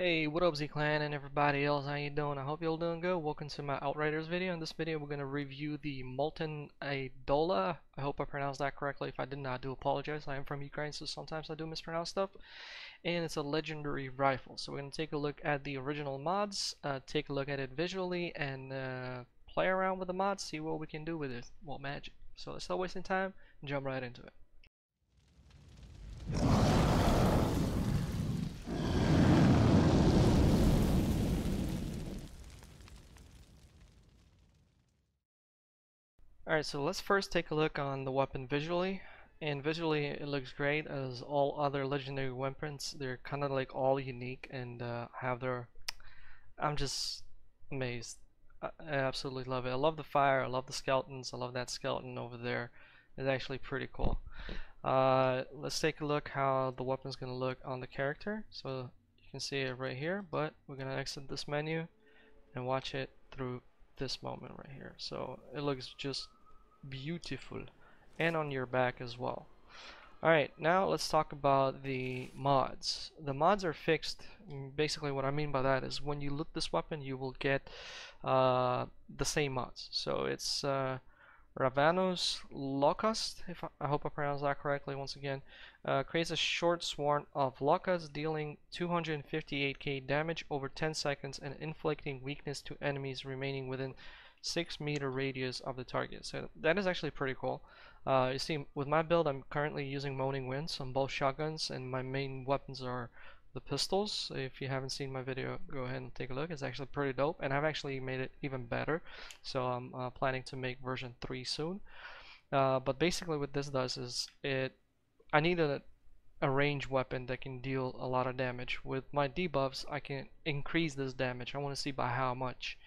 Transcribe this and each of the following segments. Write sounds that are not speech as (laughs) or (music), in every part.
Hey, what up Z-Clan and everybody else, how you doing? I hope you're all doing good. Welcome to my Outriders video. In this video, we're going to review the Molten Eidola. I hope I pronounced that correctly. If I didn't, I do apologize. I am from Ukraine, so sometimes I do mispronounce stuff. And it's a legendary rifle. So we're going to take a look at the original mods, uh, take a look at it visually, and uh, play around with the mods, see what we can do with it. Well, magic. So let's not wasting time and jump right into it. Alright, so let's first take a look on the weapon visually. And visually it looks great as all other legendary weapons. They're kind of like all unique and uh, have their... I'm just amazed. I, absolutely love it. I love the fire, I love the skeletons, I love that skeleton over there. It's actually pretty cool. Uh, let's take a look how the weapon's going to look on the character. So you can see it right here, but we're going to exit this menu and watch it through this moment right here. So it looks just beautiful and on your back as well. Alright now let's talk about the mods. The mods are fixed mm, basically what I mean by that is when you loot this weapon you will get uh, the same mods. So it's uh, Ravenous Locust, if I, I, hope I pronounced that correctly once again, uh, creates a short swarm of locusts dealing 258k damage over 10 seconds and inflicting weakness to enemies remaining within 6 meter radius of the target. So that is actually pretty cool. Uh, you see, with my build, I'm currently using Moaning Winds on both shotguns, and my main weapons are the pistols. If you haven't seen my video, go ahead and take a look. It's actually pretty dope, and I've actually made it even better. So I'm uh, planning to make version 3 soon. Uh, but basically what this does is it I need a, a range weapon that can deal a lot of damage. With my debuffs, I can increase this damage. I want to see by how much.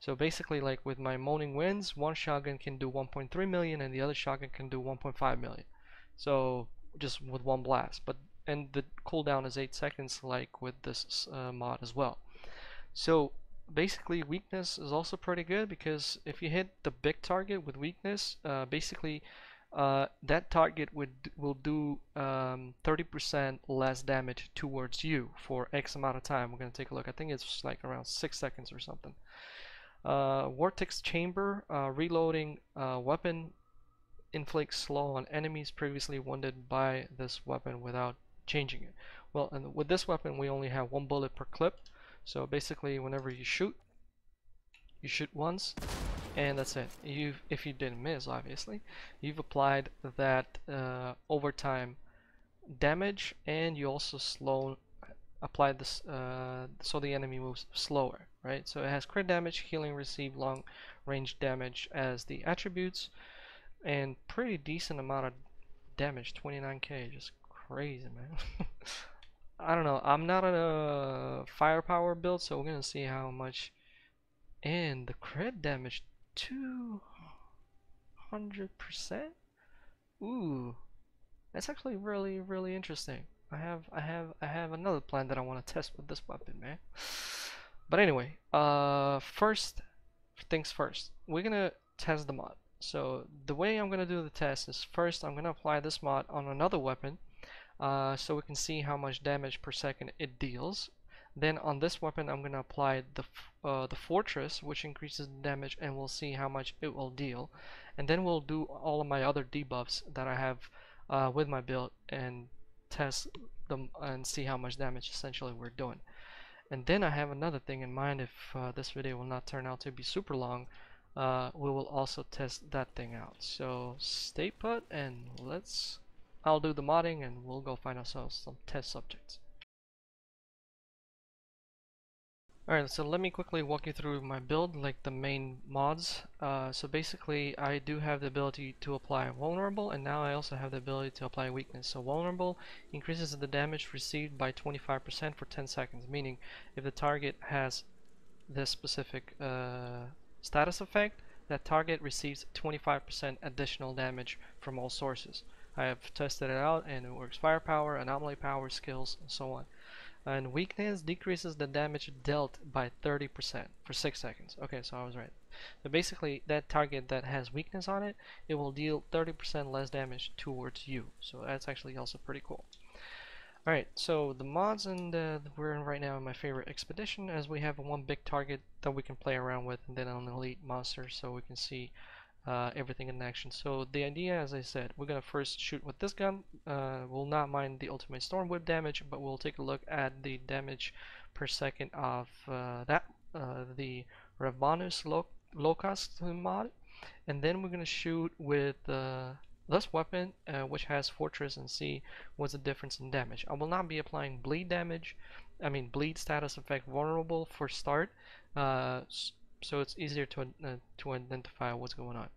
So basically like with my Moaning Winds, one shotgun can do 1.3 million and the other shotgun can do 1.5 million. So just with one blast. But and the cooldown is 8 seconds like with this uh, mod as well. So basically weakness is also pretty good because if you hit the big target with weakness, uh, basically uh, that target would will do 30% um, less damage towards you for X amount of time. We're going to take a look. I think it's like around 6 seconds or something. Uh, Vortex Chamber, uh, reloading uh, weapon inflicts slow on enemies previously wounded by this weapon without changing it. Well, and with this weapon we only have one bullet per clip, so basically whenever you shoot, you shoot once, and that's it. You, if you didn't miss, obviously, you've applied that uh, overtime damage, and you also slow apply this uh, so the enemy moves slower right? So it has crit damage healing receive long range damage as the attributes and pretty decent amount of damage 29k just crazy man. (laughs) I don't know I'm not a firepower build so we're gonna see how much and the crit damage 200 percent? Ooh that's actually really really interesting. I have I have I have another plan that I want to test with this weapon, man. But anyway, uh, first things first, we're gonna test the mod. So the way I'm gonna do the test is first I'm gonna apply this mod on another weapon, uh, so we can see how much damage per second it deals. Then on this weapon I'm gonna apply the uh, the fortress, which increases the damage, and we'll see how much it will deal. And then we'll do all of my other debuffs that I have uh, with my build and test them and see how much damage essentially we're doing. And then I have another thing in mind if uh, this video will not turn out to be super long, uh, we will also test that thing out. So stay put and let's, I'll do the modding and we'll go find ourselves some test subjects. Alright, so let me quickly walk you through my build, like the main mods. Uh, so basically, I do have the ability to apply Vulnerable, and now I also have the ability to apply Weakness. So Vulnerable increases the damage received by 25% for 10 seconds, meaning if the target has this specific uh, status effect, that target receives 25% additional damage from all sources. I have tested it out and it works firepower, anomaly power, skills, and so on and weakness decreases the damage dealt by 30% for 6 seconds. Okay, so I was right. So basically, that target that has weakness on it, it will deal 30% less damage towards you. So that's actually also pretty cool. Alright, so the mods and uh, we're in right now in my favorite expedition as we have one big target that we can play around with and then an elite monster so we can see uh, everything in action. So the idea, as I said, we're gonna first shoot with this gun. Uh, we'll not mind the ultimate storm whip damage, but we'll take a look at the damage per second of uh, that, uh, the Ravenous Lo Locust mod, and then we're gonna shoot with uh, this weapon, uh, which has Fortress, and see what's the difference in damage. I will not be applying bleed damage, I mean bleed status effect vulnerable for start, so it's easier to to identify what's going on.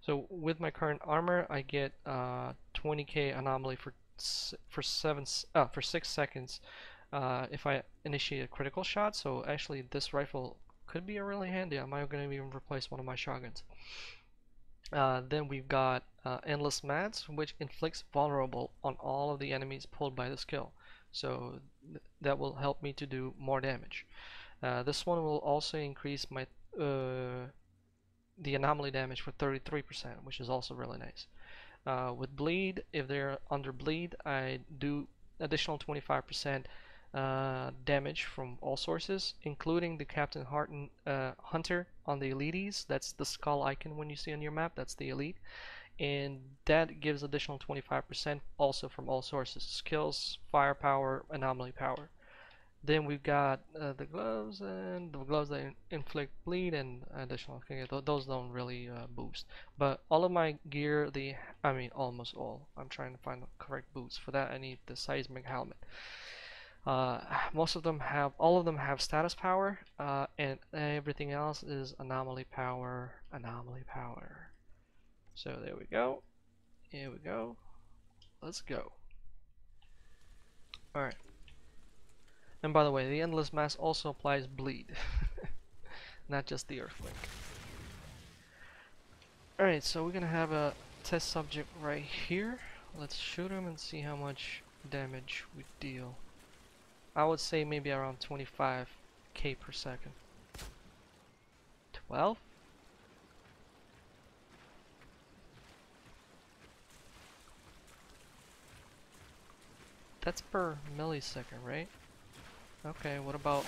So with my current armor, I get uh, 20k anomaly for for seven uh, for six seconds uh, if I initiate a critical shot. So actually, this rifle could be a really handy. I might gonna even replace one of my shotguns. Uh, then we've got uh, Endless Mass, which inflicts vulnerable on all of the enemies pulled by the skill. So th that will help me to do more damage. Uh, this one will also increase my uh, the anomaly damage for 33%, which is also really nice. Uh, with bleed, if they're under bleed, I do additional 25% uh, damage from all sources, including the Captain Harton, uh, Hunter on the elites. That's the skull icon when you see on your map. That's the elite. And that gives additional 25% also from all sources. Skills, firepower, anomaly power. Then we've got uh, the gloves and the gloves that inflict bleed and additional. Okay, th those don't really uh, boost. But all of my gear, the I mean almost all. I'm trying to find the correct boots. For that, I need the seismic helmet. Uh, most of them have, all of them have status power, uh, and everything else is anomaly power, anomaly power. So there we go. Here we go. Let's go. Alright. And by the way, the Endless Mass also applies bleed, (laughs) not just the Earthquake. Alright, so we're gonna have a test subject right here. Let's shoot him and see how much damage we deal. I would say maybe around 25k per second. 12? That's per millisecond, right? Okay, what about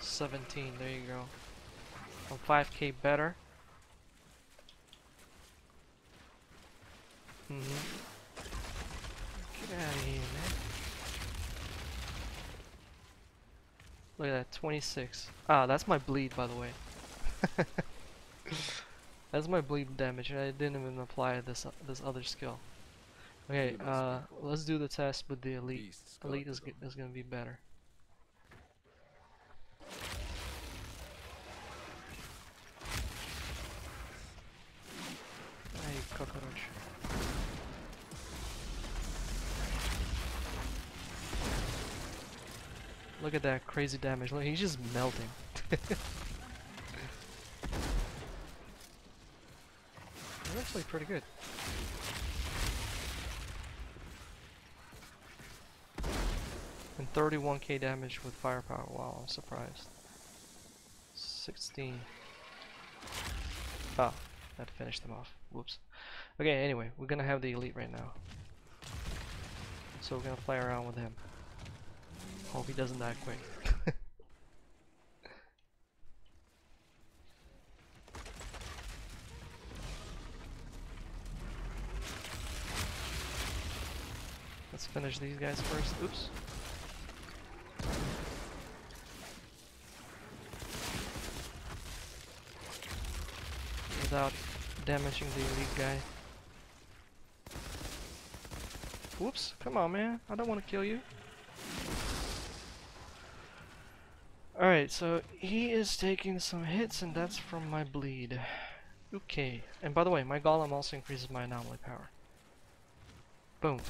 17? There you go. I'm 5k better. Mm hmm Get out of here, man. Look at that, 26. Ah, that's my bleed, by the way. (laughs) that's my bleed damage. I didn't even apply this uh, this other skill. Okay, uh, let's do the test with the elite. Elite is, is gonna be better. Hey, cockroach. Look at that crazy damage. Look, he's just melting. (laughs) It's actually pretty good. 31k damage with firepower. Wow, I'm surprised. 16. Ah, that finished them off. Whoops. Okay, anyway, we're gonna have the elite right now. So we're gonna play around with him. Hope he doesn't die quick. (laughs) Let's finish these guys first. Oops. Without damaging the elite guy. Whoops, come on man, I don't want to kill you. Alright, so he is taking some hits and that's from my bleed. Okay, and by the way, my golem also increases my anomaly power. Boom.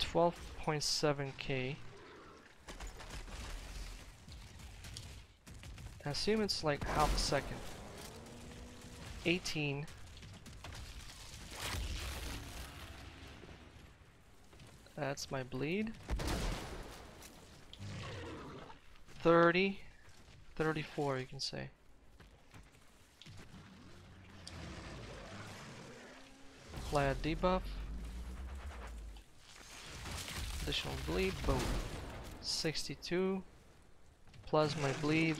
12.7k. I assume it's like half a second. 18 That's my bleed. 30, 34 you can say. a debuff. Additional bleed, boom. 62 plus my bleed.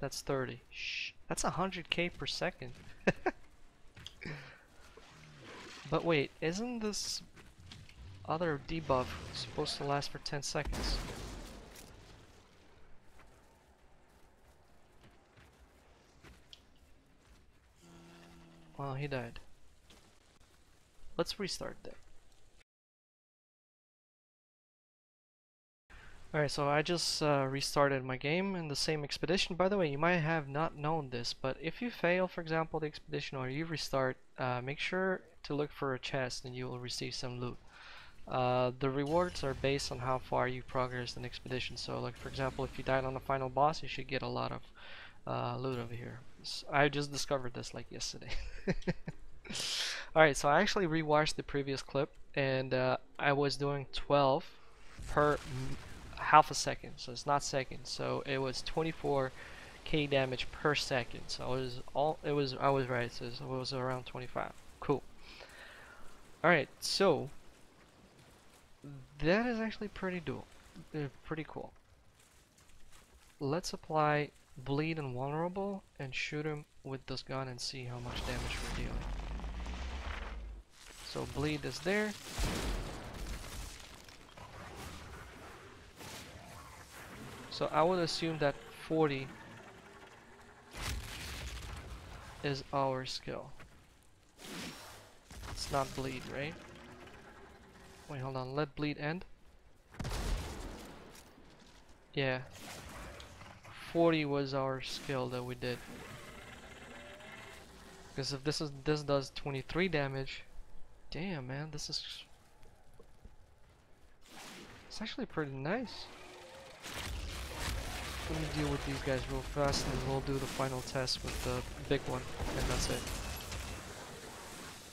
That's 30. Shh, that's 100k per second. (laughs) but wait, isn't this other debuff supposed to last for 10 seconds? Well, he died. Let's restart that. Alright, so I just uh, restarted my game in the same expedition. By the way, you might have not known this, but if you fail, for example, the expedition or you restart, uh, make sure to look for a chest and you will receive some loot. Uh, the rewards are based on how far you progress in the expedition. So, like for example, if you died on the final boss, you should get a lot of uh, loot over here. So I just discovered this like yesterday. (laughs) Alright, so I actually rewatched the previous clip and uh, I was doing 12 per half a second, so it's not seconds. So it was 24k damage per second. So it was all it was I was right. So it was around 25. Cool. All right, so that is actually pretty dual, uh, pretty cool. Let's apply bleed and vulnerable and shoot him with this gun and see how much damage we're dealing. So bleed is there. So I would assume that 40 is our skill. It's not bleed, right? Wait, hold on. Let bleed end. Yeah. 40 was our skill that we did. Because if this is this does 23 damage, damn man, this is it's actually pretty nice. Let me deal with these guys real fast and then we'll do the final test with the big one and that's it.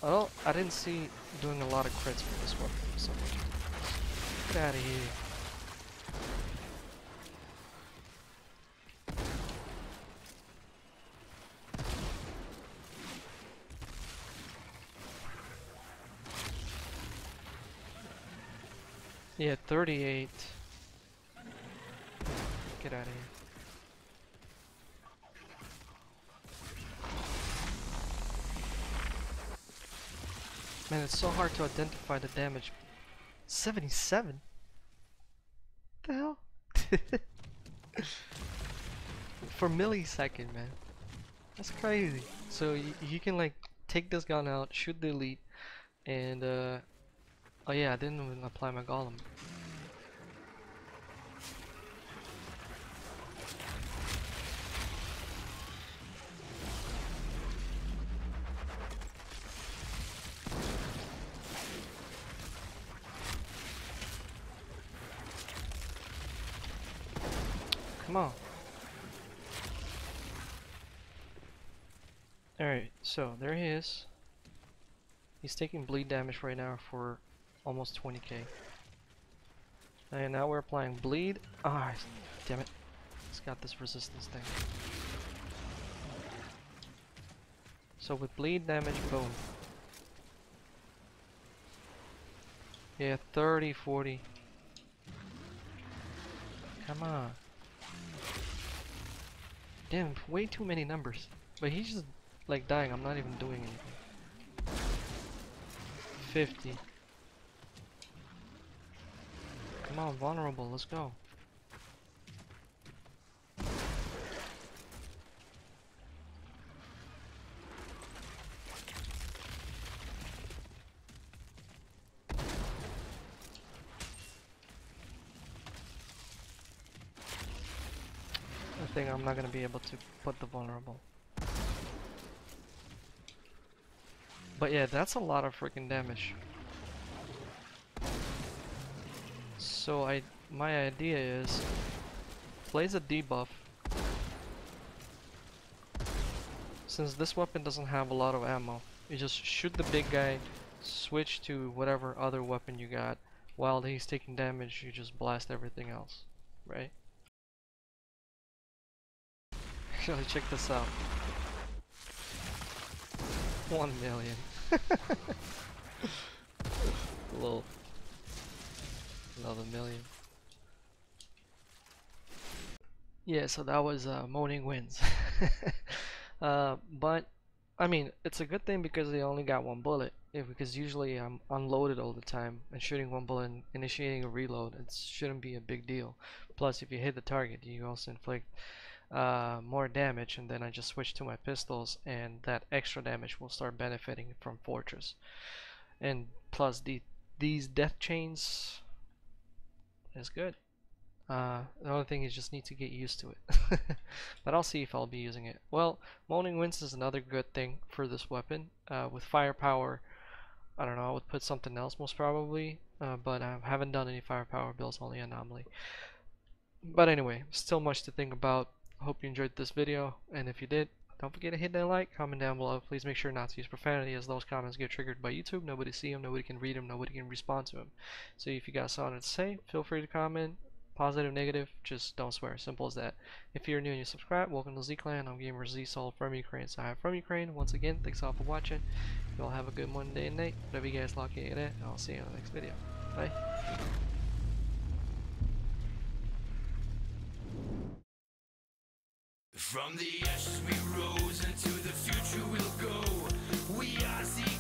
I don't I didn't see doing a lot of crits for this one get out of here. Yeah, 38. Get out of here. Man, it's so hard to identify the damage. 77? the hell? (laughs) For millisecond, man. That's crazy. So you can like take this gun out, shoot the elite, and uh, oh yeah, I didn't even apply my golem. Come on. Alright, so there he is. He's taking bleed damage right now for almost 20k. And now we're applying bleed. Ah, damn it. It's got this resistance thing. So with bleed damage, boom. Yeah, 30, 40. Come on. Damn, way too many numbers. But he's just like dying, I'm not even doing anything. 50. Come on, vulnerable, let's go. Thing I'm not gonna be able to put the vulnerable. But yeah, that's a lot of freaking damage. So I, my idea is, place a debuff. Since this weapon doesn't have a lot of ammo, you just shoot the big guy, switch to whatever other weapon you got. While he's taking damage, you just blast everything else, right? Actually, check this out. One million. A (laughs) little, another million. Yeah, so that was uh, Moaning Winds. (laughs) uh, but, I mean, it's a good thing because they only got one bullet. Yeah, because usually I'm unloaded all the time and shooting one bullet and initiating a reload. It shouldn't be a big deal. Plus, if you hit the target, you also inflict uh, more damage, and then I just switch to my pistols, and that extra damage will start benefiting from Fortress. And plus, the these death chains is good. Uh, the only thing is just need to get used to it. (laughs) but I'll see if I'll be using it. Well, Moaning Winds is another good thing for this weapon. Uh, with firepower, I don't know, I would put something else most probably. Uh, but I haven't done any firepower builds, only anomaly. But anyway, still much to think about. Hope you enjoyed this video, and if you did, don't forget to hit that like, comment down below. Please make sure not to use profanity as those comments get triggered by YouTube. Nobody see them, nobody can read them, nobody can respond to them. So if you got something to say, feel free to comment positive, negative, just don't swear. Simple as that. If you're new and you subscribe, welcome to Z Clan. I'm Gamer Z Soul from Ukraine. So I'm from Ukraine. Once again, thanks all for watching. You all have a good Monday and night. Whatever you guys lock in at, I'll see you in the next video. Bye. From the ashes we rose, and to the future we'll go. We are the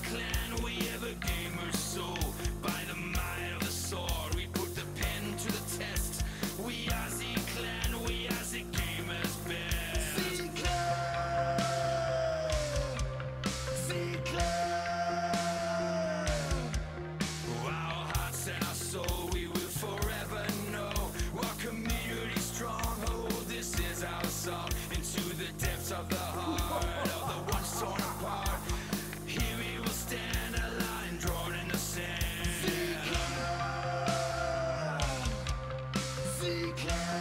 decline.